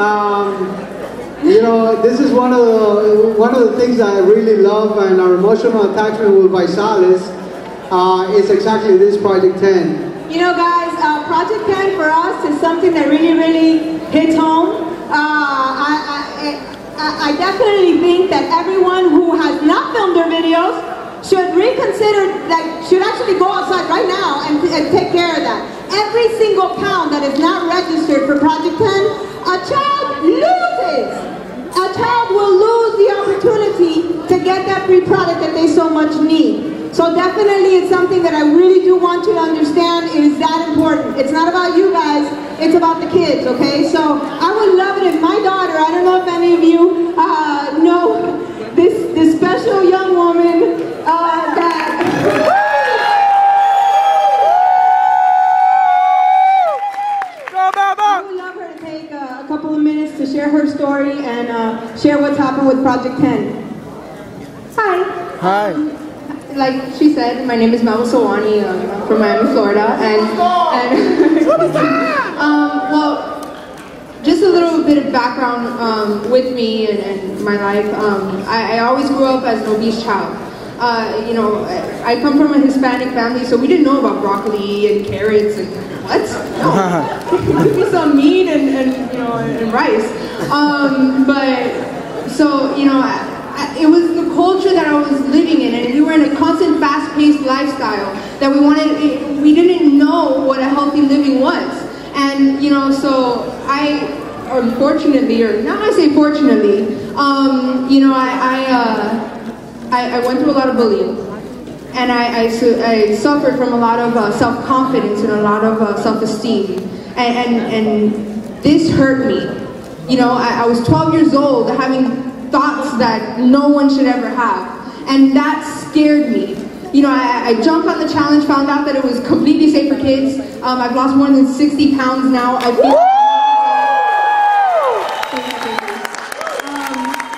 Um, you know, this is one of the one of the things I really love and our emotional attachment with ViSalus uh, is exactly this Project 10. You know, guys, uh, Project 10 for us is something that really, really hits home. Uh, I, I, I definitely think that everyone who has not filmed their videos should reconsider, like, should actually go outside right now and, and take care of that. Every single pound that is not registered for Project 10, a child loses a child will lose the opportunity to get that free product that they so much need. So definitely it's something that I really do want you to understand is that important. It's not about you guys, it's about the kids, okay? So I would love it if my daughter, I don't know if any of you uh, know this, this special young woman uh, that... couple of minutes to share her story and uh, share what's happened with Project 10. Hi. Hi. Um, like she said, my name is Mel Silwany um, from Miami, Florida, and, and um, well, just a little bit of background um, with me and, and my life. Um, I, I, always grew up as an obese child. Uh, you know, I come from a Hispanic family, so we didn't know about broccoli and carrots and what? No. Give me some meat and, and you know and rice. Um, but so you know, I, I, it was the culture that I was living in, and we were in a constant, fast-paced lifestyle that we wanted. We didn't know what a healthy living was, and you know, so I. Unfortunately, or not I say fortunately, um, you know, I I, uh, I I went through a lot of bullying and I, I, I, suffered from a lot of uh, self-confidence and a lot of uh, self-esteem. And, and, and, this hurt me. You know, I, I, was 12 years old having thoughts that no one should ever have. And that scared me. You know, I, I jumped on the challenge, found out that it was completely safe for kids. Um, I've lost more than 60 pounds now. I've been, um,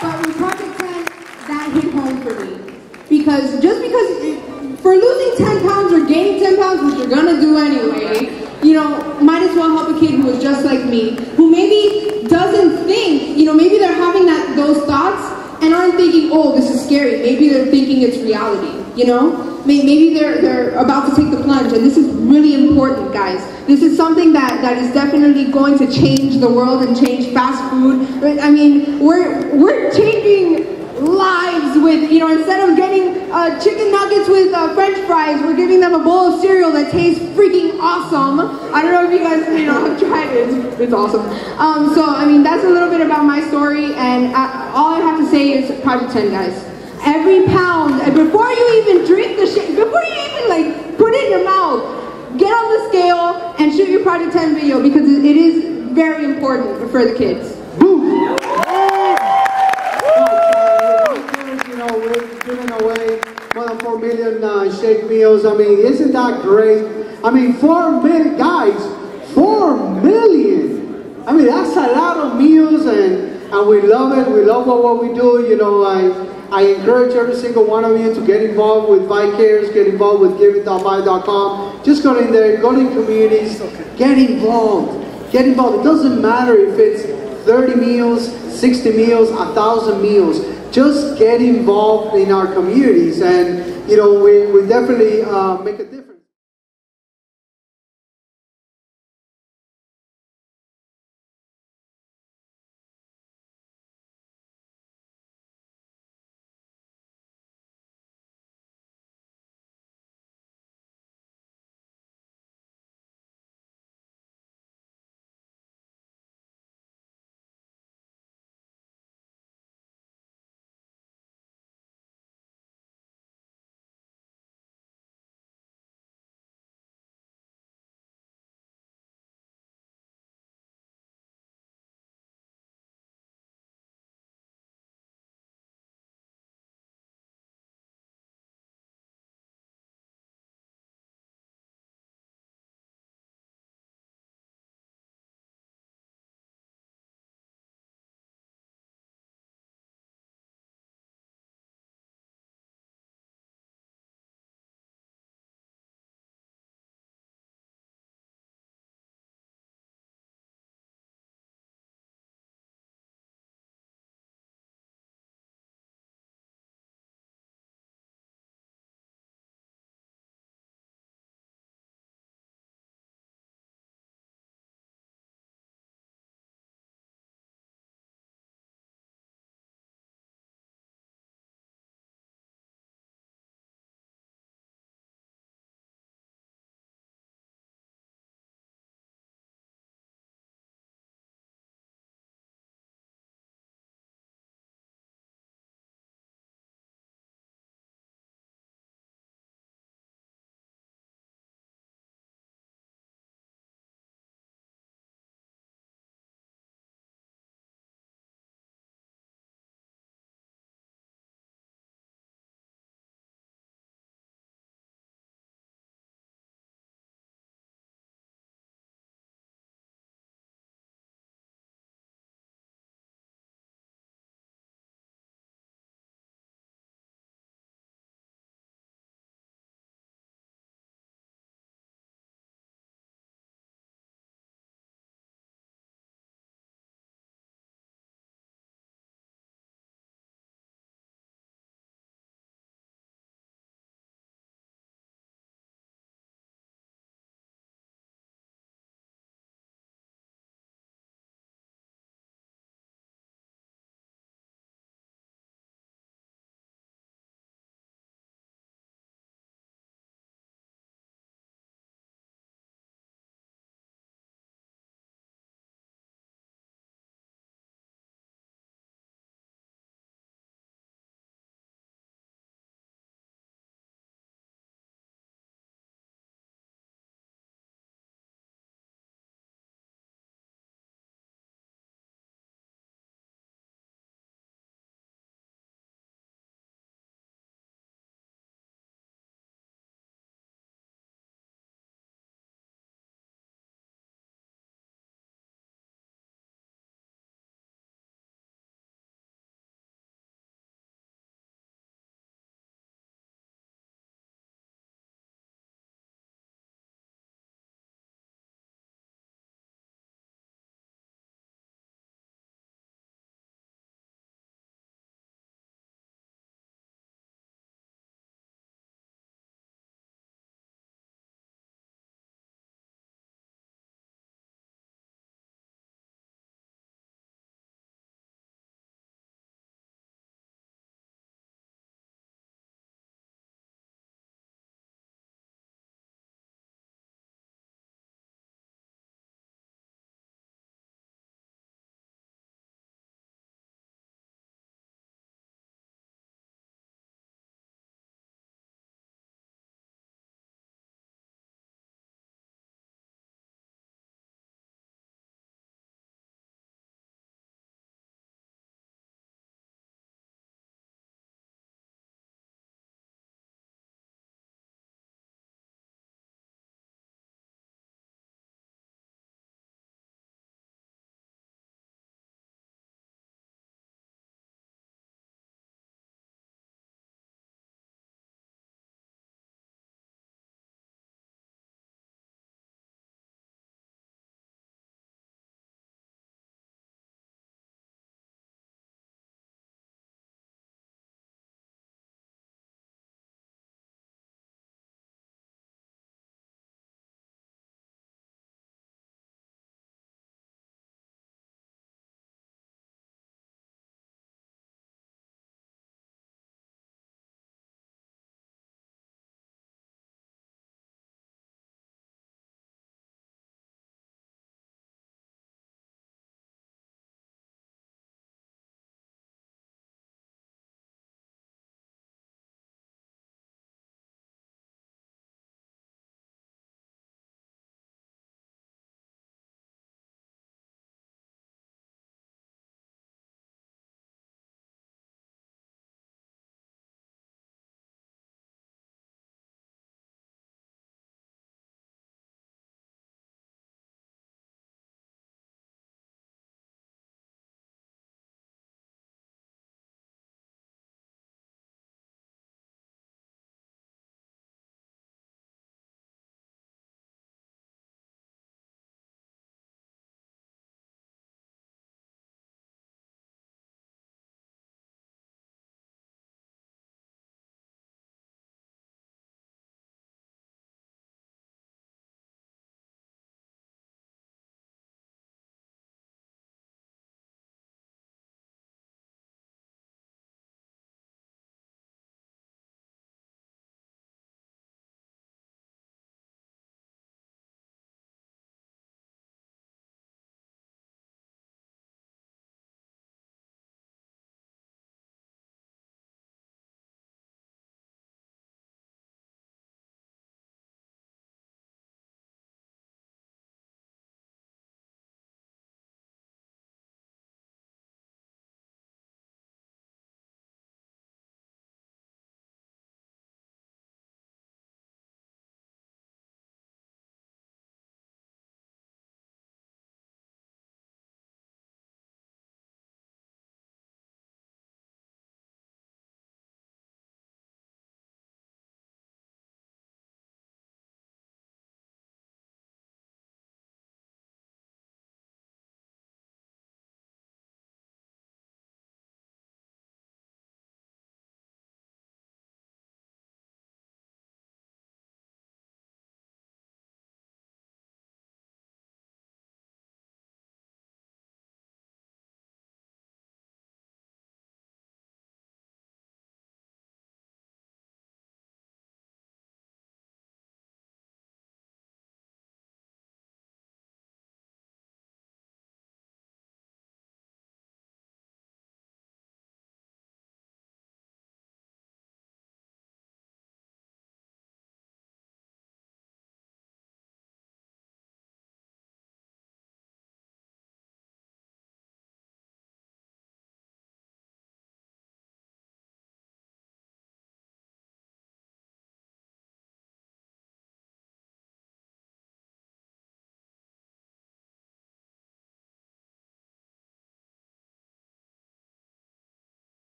but with Project 10, that hit home for me. Because just because for losing 10 pounds or gaining 10 pounds, which you're gonna do anyway, you know, might as well help a kid who is just like me, who maybe doesn't think, you know, maybe they're having that those thoughts and aren't thinking, oh, this is scary. Maybe they're thinking it's reality, you know? Maybe they're, they're about to take the plunge, and this is really important, guys. This is something that, that is definitely going to change the world and change fast food. I mean, we're, we're changing lives with, you know, instead of getting uh, chicken nuggets with uh, french fries, we're giving them a bowl of cereal that tastes freaking awesome. I don't know if you guys, you know, have tried it. It's, it's awesome. Um, so, I mean, that's a little bit about my story, and I, all I have to say is Project 10, guys. Every pound, and before you even drink the shit, before you even, like, put it in your mouth, get on the scale and shoot your Project 10 video because it is very important for the kids. Boom! You know, we're giving away more than 4 million uh, shake meals. I mean, isn't that great? I mean, 4 million, guys, 4 million. I mean, that's a lot of meals and, and we love it. We love what, what we do. You know, I, I encourage every single one of you to get involved with ViCares, get involved with giving.vi.com. Just go in there, go to communities, get involved. Get involved. It doesn't matter if it's 30 meals, 60 meals, 1,000 meals just get involved in our communities and you know we, we definitely uh, make a difference